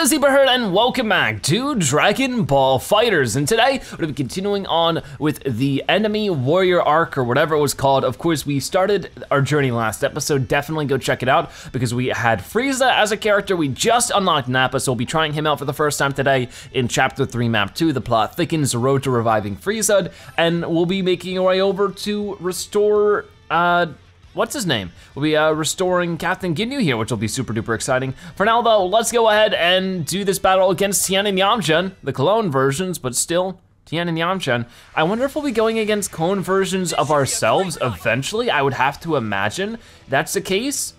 is Zebraherd and welcome back to Dragon Ball FighterZ And today, we're gonna be continuing on with the Enemy Warrior arc or whatever it was called. Of course, we started our journey last episode. Definitely go check it out because we had Frieza as a character. We just unlocked Nappa, so we'll be trying him out for the first time today in Chapter 3, Map 2. The plot thickens, the road to reviving Frieza, and we'll be making our way over to restore, uh, what's his name? We'll be uh, restoring Captain Ginyu here, which will be super duper exciting. For now though, let's go ahead and do this battle against Tien and Yamcha, the clone versions, but still Tien and Yamcha. I wonder if we'll be going against clone versions of ourselves eventually. I would have to imagine that's the case.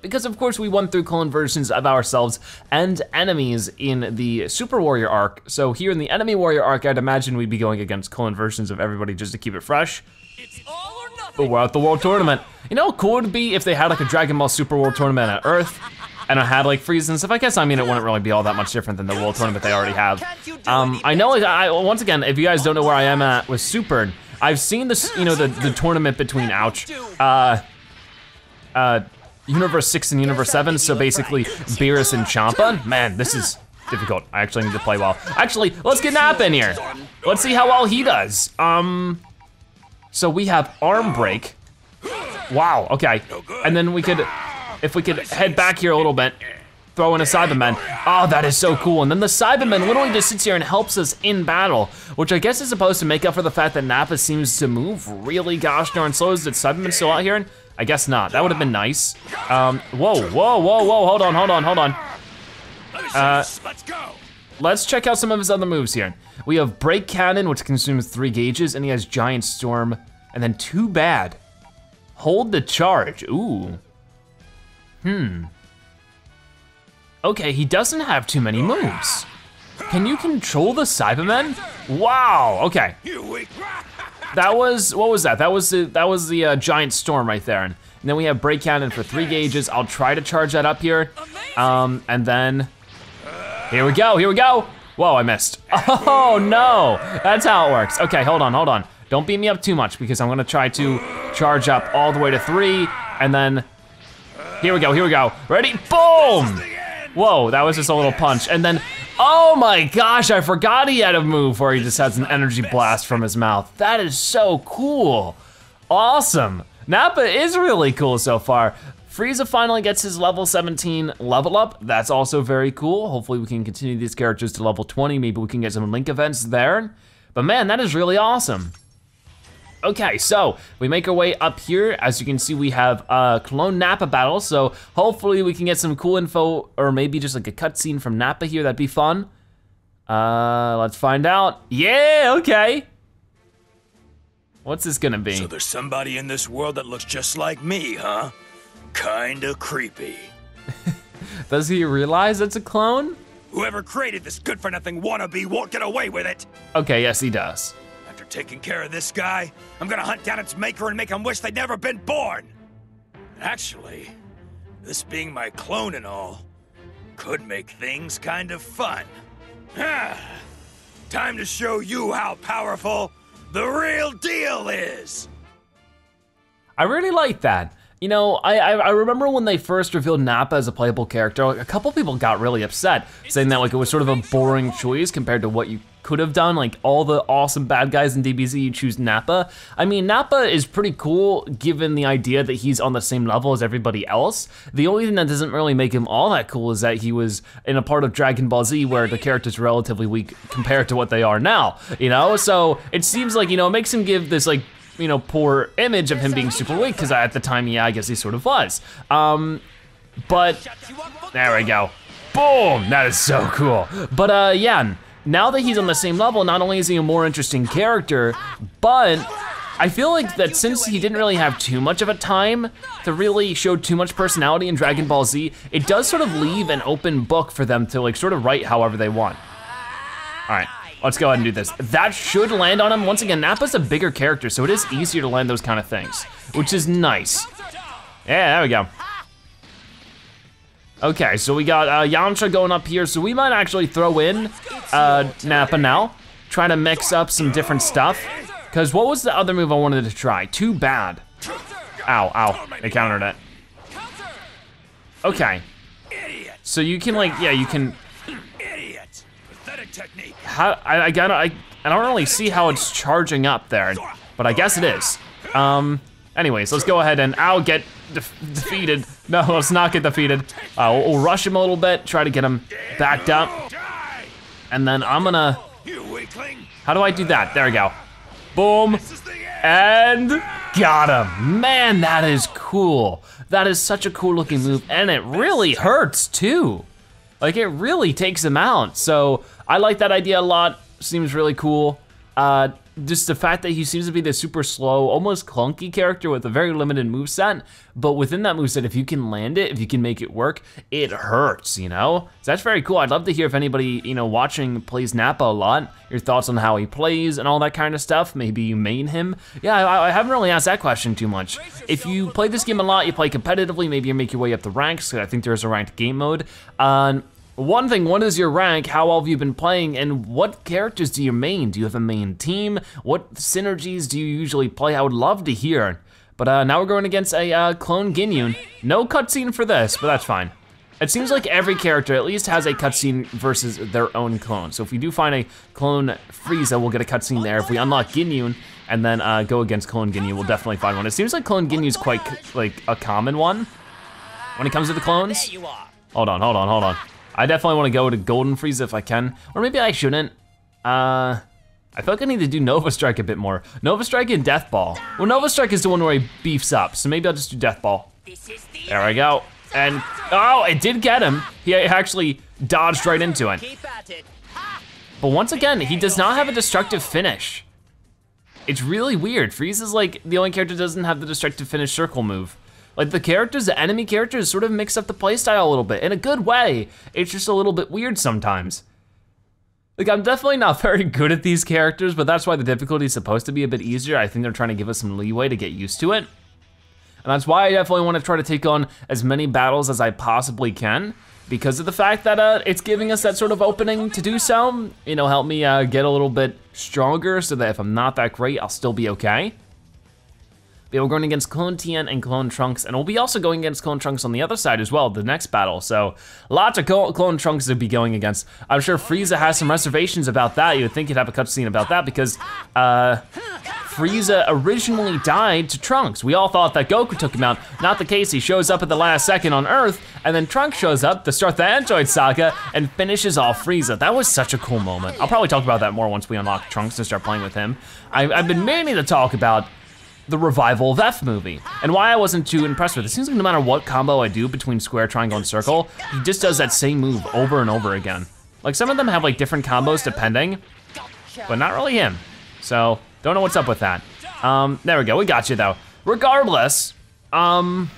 Because of course we went through clone versions of ourselves and enemies in the Super Warrior arc. So here in the Enemy Warrior arc, I'd imagine we'd be going against clone versions of everybody just to keep it fresh. At the World Tournament. You know cool it'd be if they had like a Dragon Ball Super World Tournament at Earth? And I had like Frieza and stuff. I guess I mean it wouldn't really be all that much different than the World Tournament they already have. Um, I know. Like, I once again, if you guys don't know where I am at with Super, I've seen this. You know the the tournament between Ouch, uh, uh, Universe Six and Universe Seven. So basically, Beerus and Champa. Man, this is difficult. I actually need to play well. Actually, let's get Nap in here. Let's see how well he does. Um, so we have arm break. Wow, okay. And then we could, if we could head back here a little bit, throw in a Saibaman. Oh, that is so cool. And then the Saibaman literally just sits here and helps us in battle, which I guess is supposed to make up for the fact that Nappa seems to move really gosh darn slow. Is it Saibaman still out here? I guess not, that would have been nice. Um, whoa, whoa, whoa, whoa, hold on, hold on, hold on. Uh, let's check out some of his other moves here. We have Break Cannon, which consumes three gauges, and he has Giant Storm, and then Too Bad. Hold the charge, ooh. Hmm. Okay, he doesn't have too many moves. Can you control the Saibamen? Wow, okay. That was, what was that? That was the, that was the uh, Giant Storm right there. And, then we have Break Cannon for three gauges. I'll try to charge that up here. Um, and then, here we go, here we go. Whoa, I missed. Oh no, that's how it works. Okay, hold on, hold on. Don't beat me up too much because I'm gonna try to charge up all the way to three and then, here we go, here we go. Ready, boom! Whoa, that was just a little punch. And then, oh my gosh, I forgot he had a move where he just has an energy blast from his mouth. That is so cool. Awesome. Nappa is really cool so far. Frieza finally gets his level 17 level up. That's also very cool. Hopefully we can continue these characters to level 20. Maybe we can get some link events there. But man, that is really awesome. Okay, so we make our way up here. As you can see, we have a Clone Nappa battle. So hopefully we can get some cool info or maybe just like a cutscene from Nappa here. That'd be fun. Uh, let's find out. Yeah, okay. What's this gonna be? So there's somebody in this world that looks just like me, huh? Kinda creepy. Does he realize it's a clone? Whoever created this good-for-nothing wannabe won't get away with it. Okay, yes, he does. After taking care of this guy, I'm gonna hunt down its maker and make him wish they'd never been born. Actually, this being my clone and all, could make things kind of fun. Time to show you how powerful the real deal is. I really like that. You know, I, I, remember when they first revealed Nappa as a playable character, a couple people got really upset, saying that like it was sort of a boring choice compared to what you could have done. Like all the awesome bad guys in DBZ, you choose Nappa. I mean, Nappa is pretty cool given the idea that he's on the same level as everybody else. The only thing that doesn't really make him all that cool is that he was in a part of Dragon Ball Z where the character's relatively weak compared to what they are now, you know? So it seems like, you know, it makes him give this like you know, poor image of him being super weak, because at the time, yeah, I guess he sort of was. Um, but, there we go. Boom, that is so cool. But uh, yeah, now that he's on the same level, not only is he a more interesting character, but I feel like that since he didn't really have too much of a time to really show too much personality in Dragon Ball Z, it does sort of leave an open book for them to like sort of write however they want. All right. Let's go ahead and do this. That should land on him. Once again, Nappa's a bigger character, so it is easier to land those kind of things, which is nice. Yeah, there we go. Okay, so we got uh, Yamcha going up here, so we might actually throw in uh, Nappa now, try to mix up some different stuff. Because what was the other move I wanted to try? Too bad. Ow, ow, they countered it. Okay, So you can like, yeah, you can, technique. how, I, I gotta, I, I don't really see how it's charging up there, but I guess it is. Um, anyways, let's go ahead and, I'll get def defeated. No, let's not get defeated. Uh, we'll, we'll rush him a little bit, try to get him backed up, and then I'm gonna, how do I do that? There we go. Boom. This is the end! And got him. Man, that is cool. That is such a cool looking move, and it really hurts too. Like it really takes him out. So I like that idea a lot. Seems really cool. Uh, just the fact that he seems to be this super slow, almost clunky character with a very limited moveset, but within that moveset, if you can land it, if you can make it work, it hurts, you know? So that's very cool. I'd love to hear if anybody, you know, watching plays Nappa a lot, your thoughts on how he plays and all that kind of stuff. Maybe you main him. Yeah, I, I haven't really asked that question too much. If you play this game a lot, you play competitively, maybe you make your way up the ranks, I think there's a ranked game mode. Uh, one thing, what is your rank? How well have you been playing? And what characters do you main? Do you have a main team? What synergies do you usually play? I would love to hear. But uh, now we're going against a uh, clone Ginyu. No cutscene for this, but that's fine. It seems like every character at least has a cutscene versus their own clone. So if we do find a clone Frieza, we'll get a cutscene there. If we unlock Ginyu and then uh, go against clone Ginyu, we'll definitely find one. It seems like clone Ginyu is quite like a common one when it comes to the clones. Hold on, hold on, hold on. I definitely want to go to Golden Frieza if I can, or maybe I shouldn't. Uh, I feel like I need to do Nova Strike a bit more. Nova Strike and Death Ball. Well, Nova Strike is the one where he beefs up, so maybe I'll just do Death Ball. There I go. And, oh, it did get him. He actually dodged right into it. But once again, he does not have a destructive finish. It's really weird. Frieza is like the only character doesn't have the destructive finish circle move. Like the characters, the enemy characters sort of mix up the playstyle a little bit in a good way. It's just a little bit weird sometimes. Like I'm definitely not very good at these characters, but that's why the difficulty is supposed to be a bit easier. I think they're trying to give us some leeway to get used to it. And that's why I definitely want to try to take on as many battles as I possibly can because of the fact that uh, it's giving us that sort of opening to do so. You know, help me uh, get a little bit stronger so that if I'm not that great, I'll still be okay. But we're going against Clone Tien and Clone Trunks, and we'll be also going against Clone Trunks on the other side as well, the next battle. So lots of Clone Clone Trunks to be going against. I'm sure Frieza has some reservations about that. You would think he'd have a cutscene about that because uh, Frieza originally died to Trunks. We all thought that Goku took him out. Not the case, he shows up at the last second on Earth, and then Trunks shows up to start the Android Saga and finishes off Frieza. That was such a cool moment. I'll probably talk about that more once we unlock Trunks and start playing with him. I, I've been meaning to talk about the revival of F movie, and why I wasn't too impressed with it. It seems like no matter what combo I do between square, triangle, and circle, he just does that same move over and over again. Like some of them have like different combos depending, but not really him. So don't know what's up with that. Um, there we go, we got you though. Regardless, um,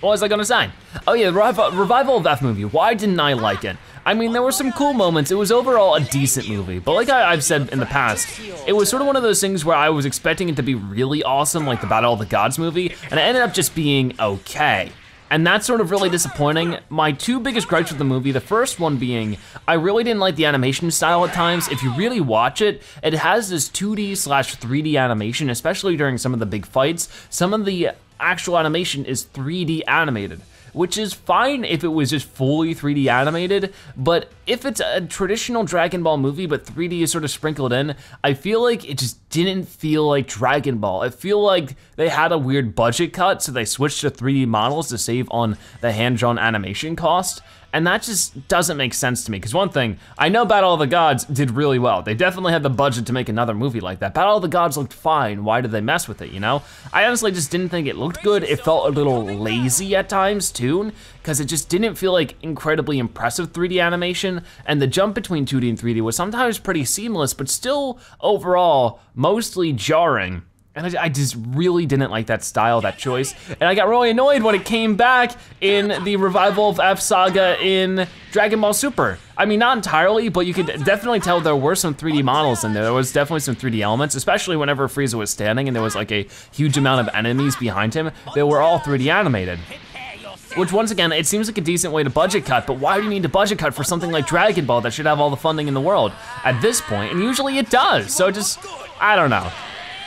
what was I gonna say? Oh yeah, revi- revival of F movie. Why didn't I like it? I mean, there were some cool moments. It was overall a decent movie, but like I, I've said in the past, it was sort of one of those things where I was expecting it to be really awesome, like the Battle of the Gods movie, and it ended up just being okay. And that's sort of really disappointing. My two biggest gripes with the movie, the first one being, I really didn't like the animation style at times. If you really watch it, it has this 2D slash 3D animation, especially during some of the big fights. Some of the actual animation is 3D animated which is fine if it was just fully 3D animated, but if it's a traditional Dragon Ball movie, but 3D is sort of sprinkled in, I feel like it just didn't feel like Dragon Ball. I feel like they had a weird budget cut, so they switched to 3D models to save on the hand-drawn animation cost. And that just doesn't make sense to me. Because one thing, I know Battle of the Gods did really well. They definitely had the budget to make another movie like that. Battle of the Gods looked fine. Why did they mess with it, you know? I honestly just didn't think it looked good. It felt a little lazy at times too, because it just didn't feel like incredibly impressive 3D animation. And the jump between 2D and 3D was sometimes pretty seamless, but still overall mostly jarring. And I, I, just really didn't like that style, that choice. And I got really annoyed when it came back in the revival of F Saga in Dragon Ball Super. I mean, not entirely, but you could definitely tell there were some 3D models in there. There was definitely some 3D elements, especially whenever Frieza was standing and there was like a huge amount of enemies behind him. They were all 3D animated. Which once again, it seems like a decent way to budget cut, but why do you need to budget cut for something like Dragon Ball that should have all the funding in the world at this point? And usually it does, so just, I don't know.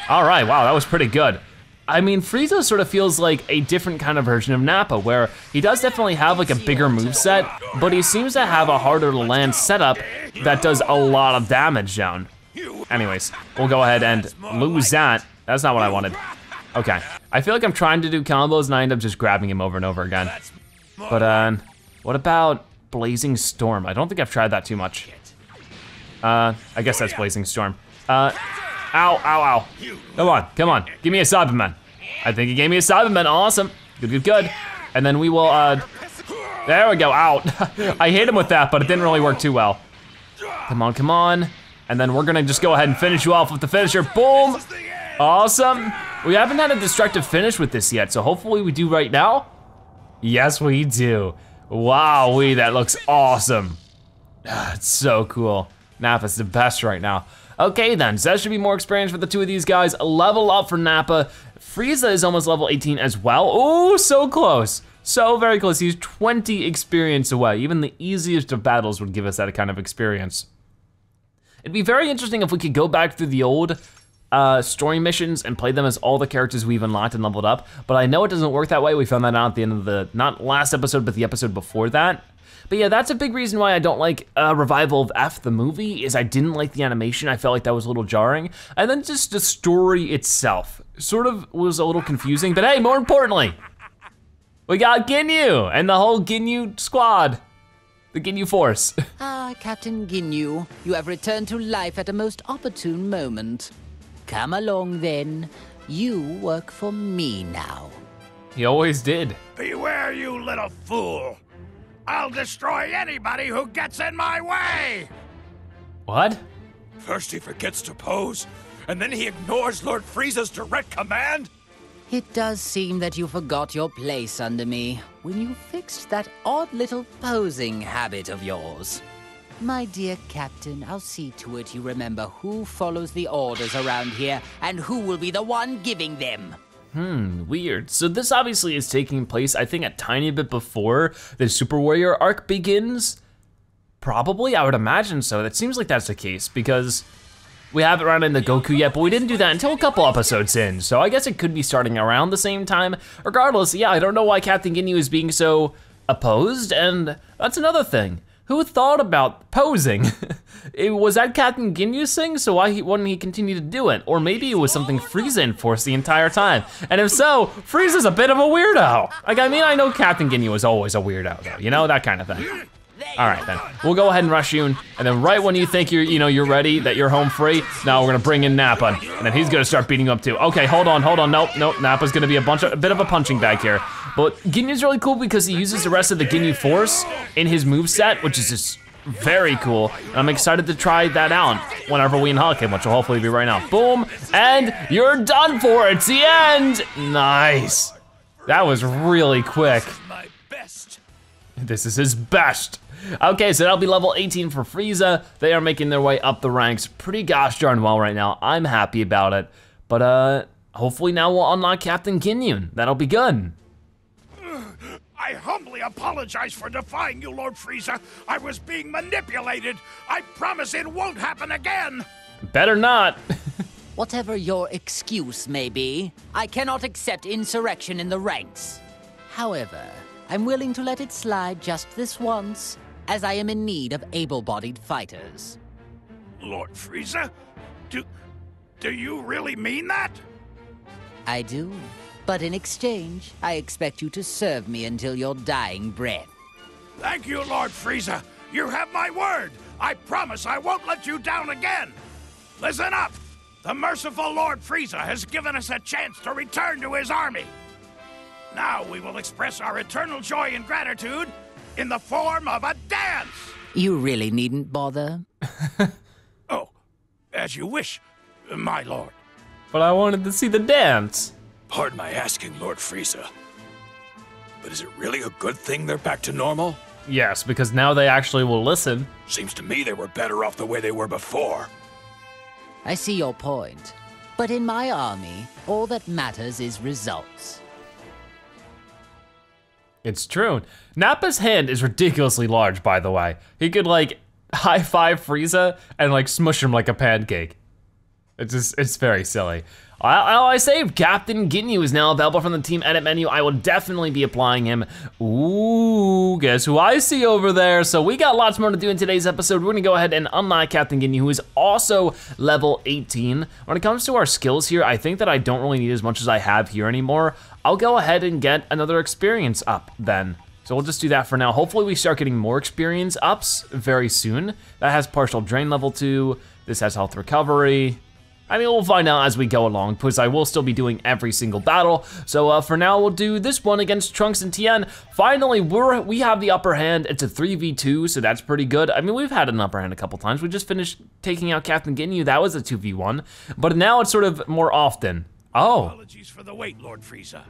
All right, wow, that was pretty good. I mean, Frieza sort of feels like a different kind of version of Nappa, where he does definitely have like a bigger move set, but he seems to have a harder to land setup that does a lot of damage down. Anyways, we'll go ahead and lose that. That's not what I wanted. Okay, I feel like I'm trying to do combos and I end up just grabbing him over and over again. But uh, what about Blazing Storm? I don't think I've tried that too much. Uh, I guess that's Blazing Storm. Uh, ow, ow, ow. Come on, come on, give me a Saibaman. I think he gave me a Saibaman, awesome. Good, good, good. And then we will, uh, there we go, out. I hit him with that, but it didn't really work too well. Come on, come on. And then we're gonna just go ahead and finish you off with the finisher, boom. Awesome. We haven't had a destructive finish with this yet, so hopefully we do right now. Yes, we do. Wow, that looks awesome. It's so cool. Nappa's the best right now. Okay then, so that should be more experience for the two of these guys. Level up for Nappa. Frieza is almost level 18 as well. Oh, so close. So very close, he's 20 experience away. Even the easiest of battles would give us that kind of experience. It'd be very interesting if we could go back through the old uh, story missions and play them as all the characters we've unlocked and leveled up, but I know it doesn't work that way. We found that out at the end of the, not last episode, but the episode before that. But yeah, that's a big reason why I don't like a revival of F the movie is I didn't like the animation. I felt like that was a little jarring. And then just the story itself sort of was a little confusing, but hey, more importantly, we got Ginyu and the whole Ginyu squad. The Ginyu Force. ah, Captain Ginyu, you have returned to life at a most opportune moment. Come along then. You work for me now. He always did. Beware, you little fool. I'll destroy anybody who gets in my way! What? First he forgets to pose, and then he ignores Lord Frieza's direct command? It does seem that you forgot your place under me when you fixed that odd little posing habit of yours. My dear Captain, I'll see to it you remember who follows the orders around here and who will be the one giving them. Hmm, weird. So this obviously is taking place, I think, a tiny bit before the Super Warrior arc begins. Probably, I would imagine so. That seems like that's the case because we haven't run into Goku yet, but we didn't do that until a couple episodes in. So I guess it could be starting around the same time. Regardless, yeah, I don't know why Captain Ginyu is being so opposed, and that's another thing. Who thought about posing? it, was that Captain Ginyu's thing? So why he, wouldn't he continue to do it? Or maybe it was something Frieza enforced the entire time. And if so, Frieza's a bit of a weirdo. Like, I mean, I know Captain Ginyu was always a weirdo though, you know, that kind of thing. All right then, we'll go ahead and rush you, and then right when you think you're, you know, you're ready, that you're home free, now we're gonna bring in Nappa, and then he's gonna start beating you up too. Okay, hold on, hold on, nope, nope, Nappa's gonna be a bunch of, a bit of a punching bag here. But Ginyu's really cool because he uses the rest of the Ginyu Force in his move set, which is just very cool. And I'm excited to try that out whenever we unlock him, which will hopefully be right now. Boom, and you're done for, it's the end. Nice. That was really quick. This is his best. Okay, so that'll be level 18 for Frieza. They are making their way up the ranks pretty gosh darn well right now. I'm happy about it. But uh, hopefully now we'll unlock Captain Ginyu. That'll be good. I humbly apologize for defying you, Lord Frieza. I was being manipulated. I promise it won't happen again. Better not. Whatever your excuse may be, I cannot accept insurrection in the ranks. However, I'm willing to let it slide just this once as I am in need of able-bodied fighters. Lord Frieza? Do... do you really mean that? I do. But in exchange, I expect you to serve me until your dying breath. Thank you, Lord Frieza. You have my word. I promise I won't let you down again. Listen up. The merciful Lord Frieza has given us a chance to return to his army. Now we will express our eternal joy and gratitude in the form of a dance! You really needn't bother. oh, as you wish, my lord. But I wanted to see the dance. Pardon my asking, Lord Frieza. But is it really a good thing they're back to normal? Yes, because now they actually will listen. Seems to me they were better off the way they were before. I see your point. But in my army, all that matters is results. It's true. Nappa's hand is ridiculously large, by the way. He could like high five Frieza and like smush him like a pancake. It's just, it's very silly. Oh, I saved Captain Ginyu is now available from the team edit menu. I will definitely be applying him. Ooh, guess who I see over there? So we got lots more to do in today's episode. We're gonna go ahead and unlock Captain Ginyu, who is also level 18. When it comes to our skills here, I think that I don't really need as much as I have here anymore. I'll go ahead and get another experience up then. So we'll just do that for now. Hopefully we start getting more experience ups very soon. That has partial drain level two. This has health recovery. I mean, we'll find out as we go along, because I will still be doing every single battle. So uh, for now, we'll do this one against Trunks and Tien. Finally, we're, we have the upper hand. It's a 3v2, so that's pretty good. I mean, we've had an upper hand a couple times. We just finished taking out Captain Ginyu. That was a 2v1. But now it's sort of more often. Oh. Apologies for the wait, Lord Frieza.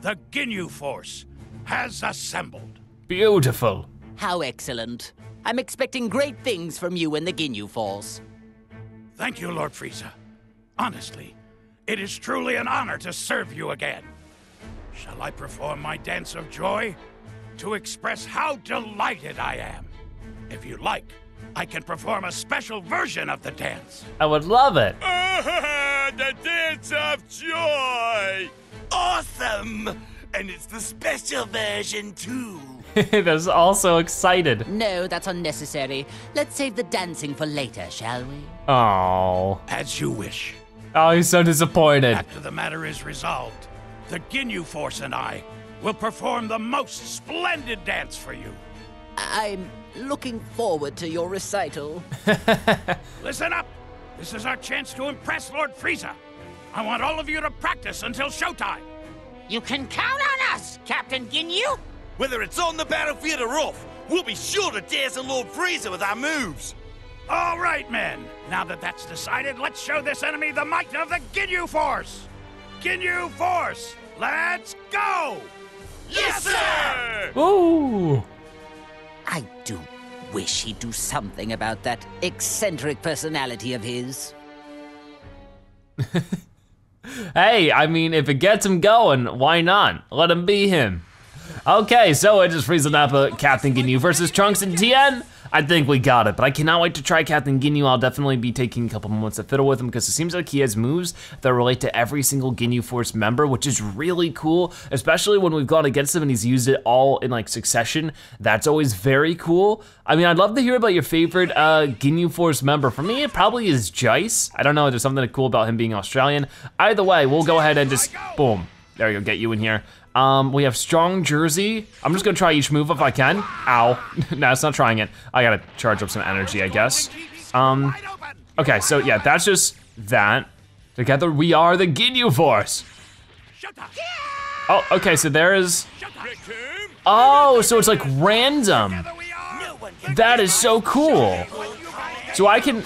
The Ginyu Force has assembled. Beautiful. How excellent. I'm expecting great things from you and the Ginyu Force. Thank you, Lord Frieza. Honestly, it is truly an honor to serve you again. Shall I perform my dance of joy? To express how delighted I am. If you like, I can perform a special version of the dance. I would love it. the dance of joy! Awesome! And it's the special version, too. That's also excited. No, that's unnecessary. Let's save the dancing for later, shall we? Oh. As you wish. Oh, he's so disappointed. After the matter is resolved, the Ginyu Force and I will perform the most splendid dance for you. I'm looking forward to your recital. Listen up! This is our chance to impress Lord Frieza. I want all of you to practice until showtime. You can count on us, Captain Ginyu. Whether it's on the battlefield or off, we'll be sure to dazzle Lord Frieza with our moves. All right, men. Now that that's decided, let's show this enemy the might of the Ginyu Force. Ginyu Force, let's go! Yes, sir! Ooh. I do wish he'd do something about that eccentric personality of his. Hey, I mean, if it gets him going, why not? Let him be him. Okay, so it is Frieza Nappa, Captain Ginyu versus Trunks and Tien. I think we got it, but I cannot wait to try Captain Ginyu. I'll definitely be taking a couple moments to fiddle with him because it seems like he has moves that relate to every single Ginyu Force member, which is really cool, especially when we've gone against him and he's used it all in like succession. That's always very cool. I mean, I'd love to hear about your favorite uh, Ginyu Force member. For me, it probably is Jeice. I don't know, there's something cool about him being Australian. Either way, we'll go ahead and just, boom. There you go, get you in here. Um, we have strong jersey. I'm just gonna try each move if I can. Ow, no, it's not trying it. I gotta charge up some energy, I guess. Um, okay, so yeah, that's just that. Together we are the Ginyu Force. Oh, okay, so there is, oh, so it's like random. That is so cool. So I can,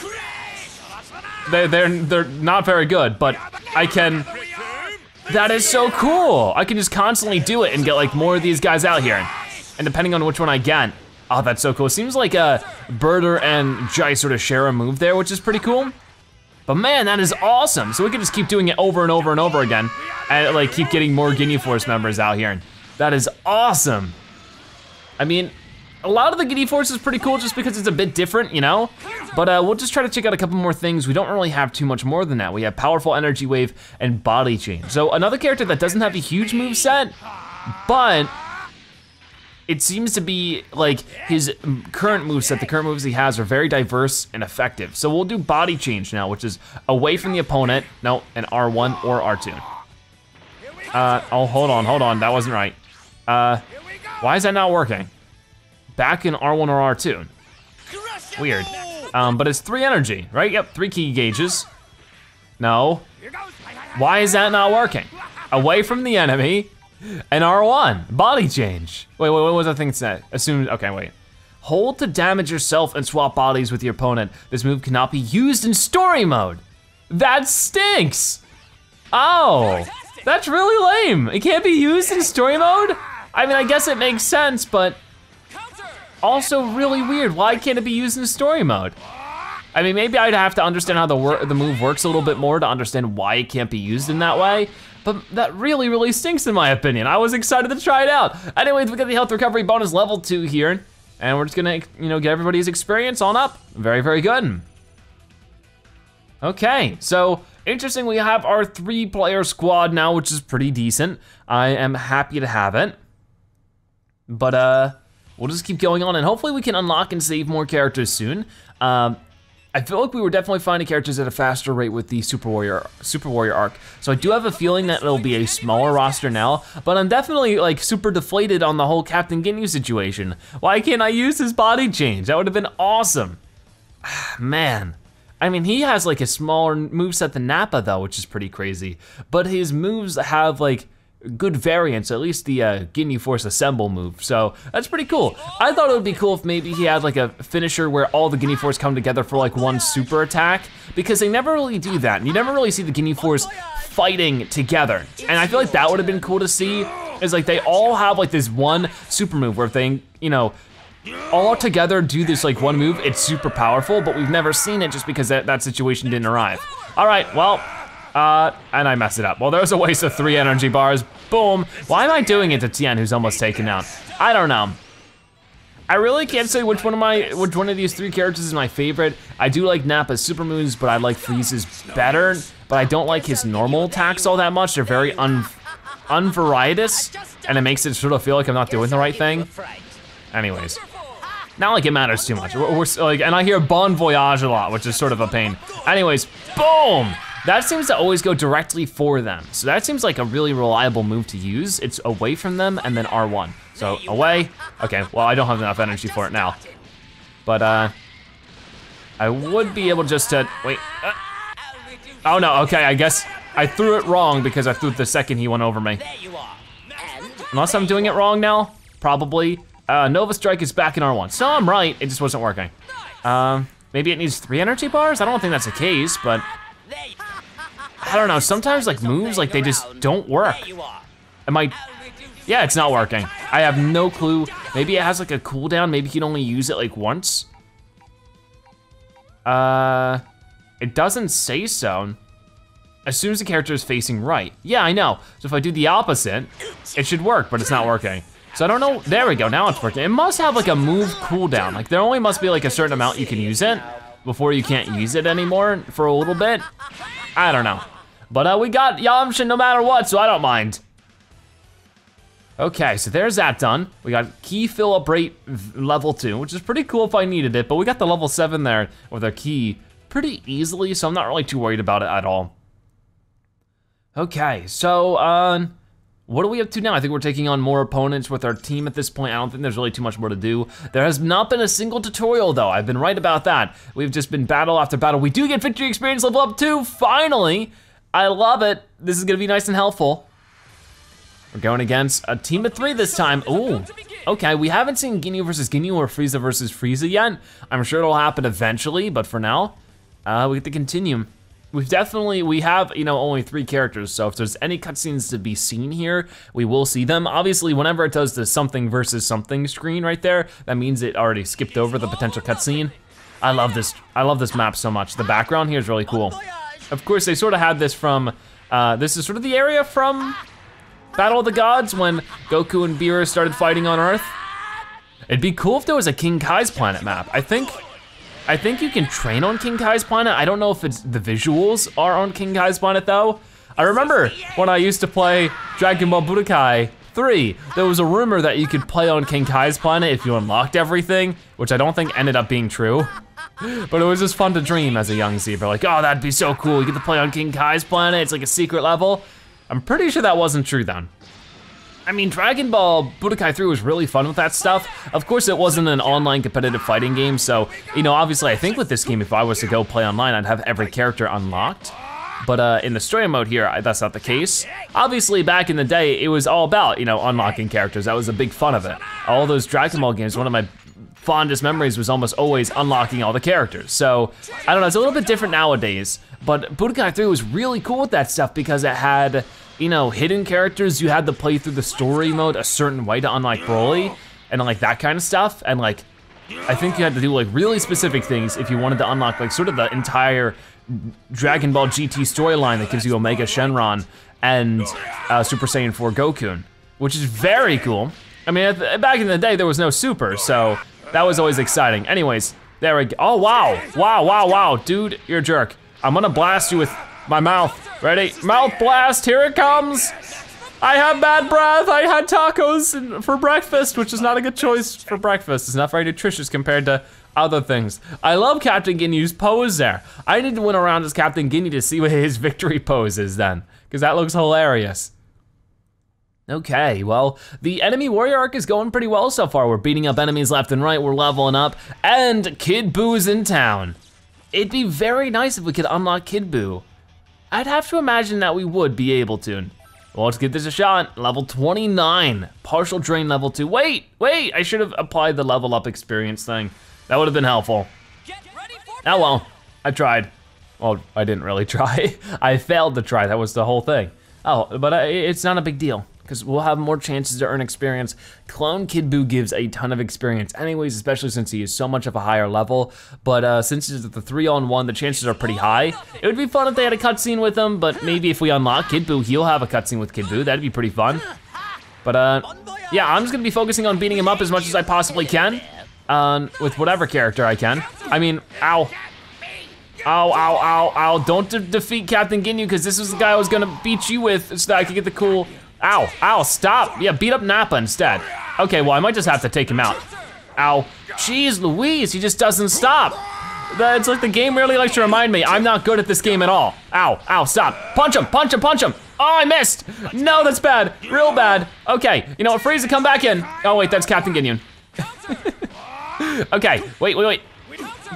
they're, they're, they're not very good, but I can, that is so cool. I can just constantly do it and get like more of these guys out here. And depending on which one I get, oh, that's so cool. Seems like uh, Burter and Jai sort of share a move there, which is pretty cool. But man, that is awesome. So we can just keep doing it over and over and over again and like keep getting more Ginyu Force members out here. That is awesome. I mean, a lot of the Ginyu Force is pretty cool just because it's a bit different, you know? But uh, we'll just try to check out a couple more things. We don't really have too much more than that. We have Powerful Energy Wave and Body Change. So another character that doesn't have a huge move set, but it seems to be like his current moveset, the current moves he has are very diverse and effective. So we'll do Body Change now, which is away from the opponent. No, an R1 or R2. Uh, oh, hold on, hold on, that wasn't right. Uh, why is that not working? Back in R1 or R2. Weird. Um, but it's three energy, right? Yep, three ki gauges. No. Why is that not working? Away from the enemy, and R1, body change. Wait, wait, what was that thing said? Assume, okay, wait. Hold to damage yourself and swap bodies with your opponent. This move cannot be used in story mode. That stinks. Oh, that's really lame. It can't be used in story mode? I mean, I guess it makes sense, but also really weird. Why can't it be used in story mode? I mean, maybe I'd have to understand how the, the move works a little bit more to understand why it can't be used in that way. But that really, really stinks in my opinion. I was excited to try it out. Anyways, we got the health recovery bonus level two here. And we're just gonna, you know, get everybody's experience on up. Very, very good. Okay, so interesting, we have our three player squad now, which is pretty decent. I am happy to have it. But uh, we'll just keep going on and hopefully we can unlock and save more characters soon. Um, I feel like we were definitely finding characters at a faster rate with the Super Warrior Super Warrior arc. So I do have a feeling that it'll be a smaller roster now, but I'm definitely like super deflated on the whole Captain Ginyu situation. Why can't I use his body change? That would have been awesome. Man. I mean, he has like a smaller moveset than Nappa though, which is pretty crazy. But his moves have like good variance, at least the uh, Ginyu Force Assemble move. So that's pretty cool. I thought it would be cool if maybe he had like a finisher where all the Ginyu Force come together for like one super attack, because they never really do that. And you never really see the Ginyu Force fighting together. And I feel like that would have been cool to see, is like they all have like this one super move where they, you know, all together do this like one move, it's super powerful, but we've never seen it just because that, that situation didn't arrive. All right, well, uh, and I messed it up. Well, there's a waste of three energy bars, boom. Why am I doing it to Tien, who's almost taken out? I don't know. I really can't say which one of my, which one of these three characters is my favorite. I do like Nappa's super moves, but I like Frieza's better, but I don't like his normal attacks all that much. They're very un, unvarietous, and it makes it sort of feel like I'm not doing the right thing. Anyways. Not like it matters too much. We're, we're, like, and I hear Bon Voyage a lot, which is sort of a pain. Anyways, boom! That seems to always go directly for them. So that seems like a really reliable move to use. It's away from them and then R1. So away, okay, well I don't have enough energy for it now. But uh, I would be able just to, wait. Uh, oh no, okay, I guess I threw it wrong because I threw it the second he went over me. Unless I'm doing it wrong now, probably. Uh, Nova Strike is back in R1. So I'm right, it just wasn't working. Um, maybe it needs three energy bars? I don't think that's the case, but I don't know, sometimes like moves, like they just don't work. Am I, yeah, it's not working. I have no clue. Maybe it has like a cooldown, maybe you can only use it like once. Uh, it doesn't say so. As soon as the character is facing right. Yeah, I know. So if I do the opposite, it should work, but it's not working. So I don't know, there we go, now it's working. It must have like a move cooldown. Like there only must be like a certain amount you can use it before you can't use it anymore for a little bit. I don't know. But uh, we got Yamcha no matter what, so I don't mind. Okay, so there's that done. We got ki fill up rate level two, which is pretty cool if I needed it, but we got the level seven there with our key pretty easily, so I'm not really too worried about it at all. Okay, so uh, what are we up to now? I think we're taking on more opponents with our team at this point. I don't think there's really too much more to do. There has not been a single tutorial though. I've been right about that. We've just been battle after battle. We do get victory experience level up too, finally. I love it. This is gonna be nice and helpful. We're going against a team of three this time. Ooh, okay, we haven't seen Ginyu versus Ginyu or Frieza versus Frieza yet. I'm sure it'll happen eventually, but for now, uh, we get to continue. We've definitely, we have, you know, only three characters, so if there's any cutscenes to be seen here, we will see them. Obviously, whenever it does the something versus something screen right there, that means it already skipped over the potential cutscene. I love this, I love this map so much. The background here is really cool. Of course, they sort of had this from, uh, this is sort of the area from Battle of the Gods when Goku and Beerus started fighting on Earth. It'd be cool if there was a King Kai's planet map. I think, I think you can train on King Kai's planet. I don't know if it's the visuals are on King Kai's planet though. I remember when I used to play Dragon Ball Budokai 3, there was a rumor that you could play on King Kai's planet if you unlocked everything, which I don't think ended up being true. But it was just fun to dream as a young zebra. Like, oh, that'd be so cool. You get to play on King Kai's planet. It's like a secret level. I'm pretty sure that wasn't true then. I mean, Dragon Ball Budokai 3 was really fun with that stuff. Of course, it wasn't an online competitive fighting game, so, you know, obviously I think with this game, if I was to go play online, I'd have every character unlocked. But uh, in the story mode here, that's not the case. Obviously, back in the day, it was all about, you know, unlocking characters. That was a big fun of it. All those Dragon Ball games, one of my fondest memories was almost always unlocking all the characters. So, I don't know, it's a little bit different nowadays, but Budokai 3 was really cool with that stuff because it had, you know, hidden characters. You had to play through the story mode a certain way to unlock Broly and like that kind of stuff. And like, I think you had to do like really specific things if you wanted to unlock like sort of the entire Dragon Ball GT storyline that gives you Omega Shenron and uh, Super Saiyan 4 Goku, which is very cool. I mean, back in the day, there was no Super, so that was always exciting. Anyways, there we go. Oh, wow, wow, wow, wow. Dude, you're a jerk. I'm gonna blast you with my mouth. Ready? Mouth blast, here it comes. I have bad breath. I had tacos for breakfast, which is not a good choice for breakfast. It's not very nutritious compared to other things. I love Captain Ginyu's pose there. I need to win around as Captain Ginyu to see what his victory pose is then, because that looks hilarious. Okay, well, the enemy warrior arc is going pretty well so far. We're beating up enemies left and right, we're leveling up, and Kid Boo's in town. It'd be very nice if we could unlock Kid Boo. I'd have to imagine that we would be able to. Well, let's give this a shot. Level 29, partial drain level two. Wait, wait, I should have applied the level up experience thing. That would have been helpful. Oh well, I tried. Well, I didn't really try. I failed to try, that was the whole thing. Oh, but I, it's not a big deal because we'll have more chances to earn experience. Clone Kid Boo gives a ton of experience anyways, especially since he is so much of a higher level. But uh, since it's at the three on one, the chances are pretty high. It would be fun if they had a cutscene with him, but maybe if we unlock Kid Boo, he'll have a cutscene with Kid Boo. That'd be pretty fun. But uh, yeah, I'm just gonna be focusing on beating him up as much as I possibly can. Um, with whatever character I can. I mean, ow. Ow, ow, ow, ow. Don't de defeat Captain Ginyu, because this is the guy I was gonna beat you with so that I could get the cool Ow, ow, stop. Yeah, beat up Nappa instead. Okay, well, I might just have to take him out. Ow. Jeez Louise, he just doesn't stop. It's like the game really likes to remind me I'm not good at this game at all. Ow, ow, stop. Punch him, punch him, punch him. Oh, I missed. No, that's bad, real bad. Okay, you know what, Frieza, come back in. Oh wait, that's Captain Ginyu. okay, wait, wait, wait.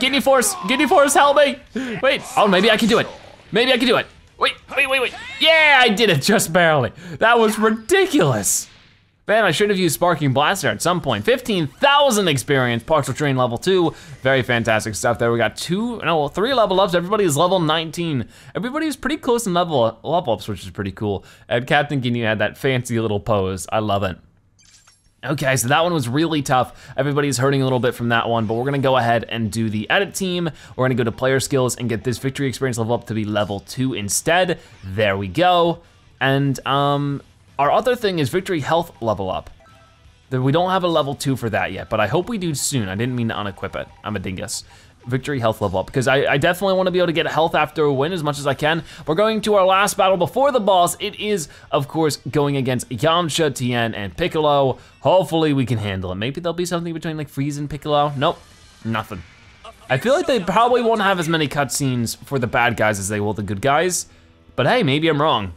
Ginyu Force, Ginyu Force, help me. Wait, oh, maybe I can do it. Maybe I can do it. Wait, wait, wait, wait. Yeah, I did it just barely. That was ridiculous. Man, I should have used Sparking Blaster at some point. 15,000 experience, partial drain level two. Very fantastic stuff there. We got two, no, three level ups. Everybody is level 19. Everybody is pretty close in level, level ups, which is pretty cool. And Captain Ginyu had that fancy little pose. I love it. Okay, so that one was really tough. Everybody's hurting a little bit from that one, but we're gonna go ahead and do the edit team. We're gonna go to player skills and get this victory experience level up to be level two instead. There we go. And um, our other thing is victory health level up. We don't have a level two for that yet, but I hope we do soon. I didn't mean to unequip it. I'm a dingus victory health level up because I, I, definitely want to be able to get health after a win as much as I can. We're going to our last battle before the boss. It is, of course, going against Yamcha, Tien, and Piccolo. Hopefully we can handle it. Maybe there'll be something between like Frieza and Piccolo. Nope, nothing. I feel like they probably won't have as many cutscenes for the bad guys as they will the good guys. But hey, maybe I'm wrong.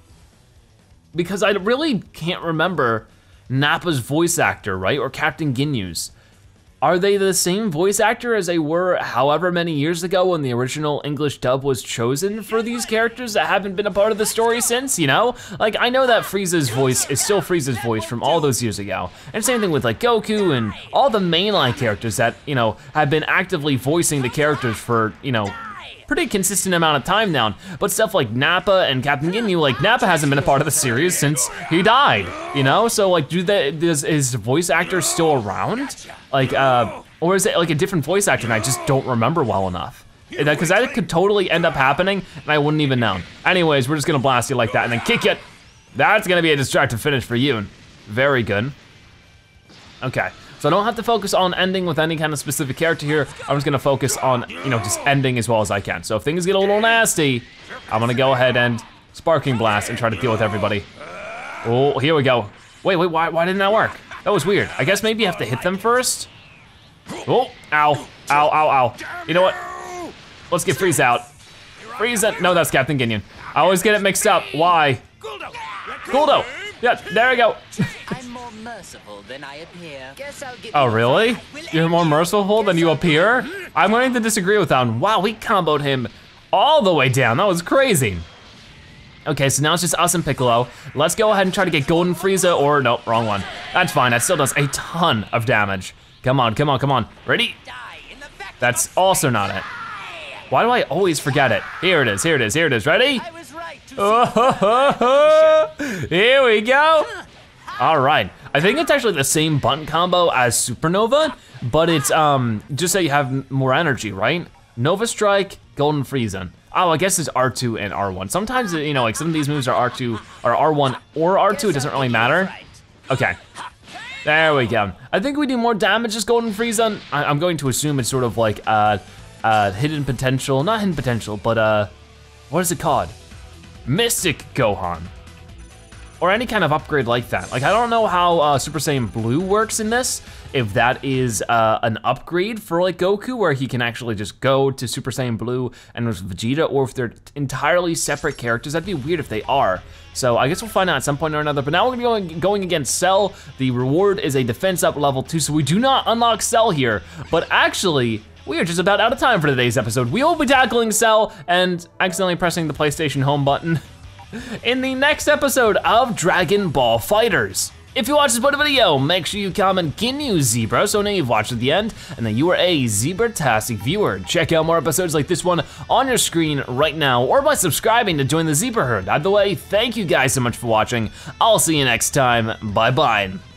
Because I really can't remember Nappa's voice actor, right? Or Captain Ginyu's. Are they the same voice actor as they were however many years ago when the original English dub was chosen for these characters that haven't been a part of the story since, you know? Like, I know that Frieza's voice is still Frieza's voice from all those years ago. And same thing with like Goku and all the mainline characters that, you know, have been actively voicing the characters for, you know, pretty consistent amount of time now. But stuff like Nappa and Captain Ginyu, like Nappa hasn't been a part of the series since he died, you know? So like, do they, is, is voice actor still around? Like, uh, or is it like a different voice actor and I just don't remember well enough? Because that, could totally end up happening and I wouldn't even know. Anyways, we're just gonna blast you like that and then kick it. That's gonna be a distracted finish for you. Very good. Okay. So I don't have to focus on ending with any kind of specific character here. I'm just gonna focus on, you know, just ending as well as I can. So if things get a little nasty, I'm gonna go ahead and Sparking Blast and try to deal with everybody. Oh, here we go. Wait, wait, why, why didn't that work? That was weird. I guess maybe you have to hit them first? Oh, ow, ow, ow, ow. You know what? Let's get Frieza out. Frieza it, no, that's Captain Ginyu. I always get it mixed up, why? Guldo, yeah, there we go. merciful than I appear. oh, really? You're more merciful than you appear? I'm going to disagree with that. Wow, we comboed him all the way down. That was crazy. Okay, so now it's just us and Piccolo. Let's go ahead and try to get Golden Frieza, or no, wrong one. That's fine, that still does a ton of damage. Come on, come on, come on. Ready? That's also not it. Why do I always forget it? Here it is, here it is, here it is. Ready? Oh, ho, ho, ho. here we go. All right. I think it's actually the same button combo as Supernova, but it's um just so you have more energy, right? Nova Strike, Golden Frieza. Oh, I guess it's R2 and R1. Sometimes, you know, like some of these moves are R2 or R1 or R2, it doesn't really matter. Okay, there we go. I think we do more damage as Golden Frieza. I am going to assume it's sort of like uh, uh, hidden potential, not hidden potential, but uh, what is it called? Mystic Gohan. Or any kind of upgrade like that. Like I don't know how uh, Super Saiyan Blue works in this. If that is uh, an upgrade for like Goku, where he can actually just go to Super Saiyan Blue and with Vegeta, or if they're entirely separate characters. That'd be weird if they are. So I guess we'll find out at some point or another. But now we're gonna be going, going against Cell. The reward is a defense up level two, so we do not unlock Cell here. But actually, we are just about out of time for today's episode. We will be tackling Cell and accidentally pressing the PlayStation home button in the next episode of Dragon Ball FighterZ. If you watch this part of the video, make sure you comment Ginyu Zebra so now you've watched to the end and that you are a Zebra-tastic viewer. Check out more episodes like this one on your screen right now or by subscribing to join the Zebra Herd. Either way, thank you guys so much for watching. I'll see you next time. Bye-bye.